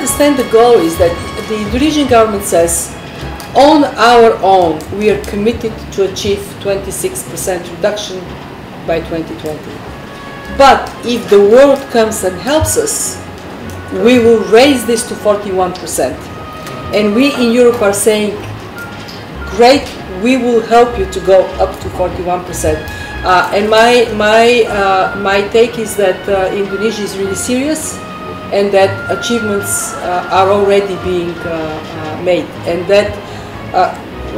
understand the goal is that the Indonesian government says, on our own, we are committed to achieve 26% reduction by 2020. But if the world comes and helps us, we will raise this to 41%. And we in Europe are saying, great, we will help you to go up to 41%. Uh, and my, my, uh, my take is that uh, Indonesia is really serious and that achievements uh, are already being uh, uh, made. And that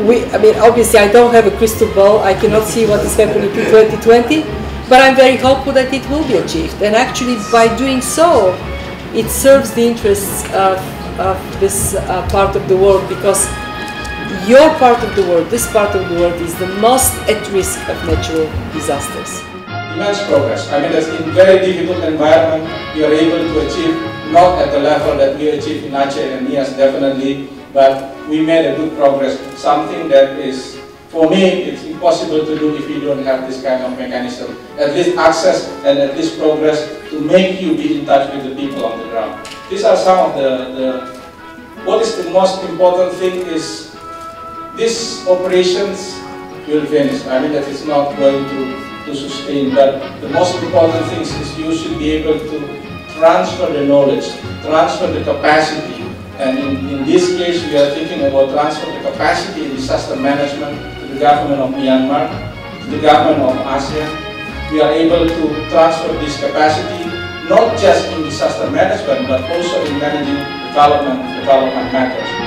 we, I mean, obviously I don't have a crystal ball, I cannot see what is happening in 2020, but I'm very hopeful that it will be achieved. And actually by doing so, it serves the interests of, of this uh, part of the world because your part of the world, this part of the world, is the most at risk of natural disasters. Immense progress. I mean, that's in very difficult environment, we are able to achieve, not at the level that we achieved in Aceh and NIAS definitely, but we made a good progress, something that is, for me, it's impossible to do if you don't have this kind of mechanism. At least access and at least progress to make you be in touch with the people on the ground. These are some of the, the what is the most important thing is these operations will finish. I mean that it's not going to, to sustain, but the most important thing is you should be able to transfer the knowledge, transfer the capacity, and in, in this case, we are thinking about transfer the capacity in disaster management to the government of Myanmar, to the government of ASEAN. We are able to transfer this capacity not just in disaster management, but also in managing development, development matters.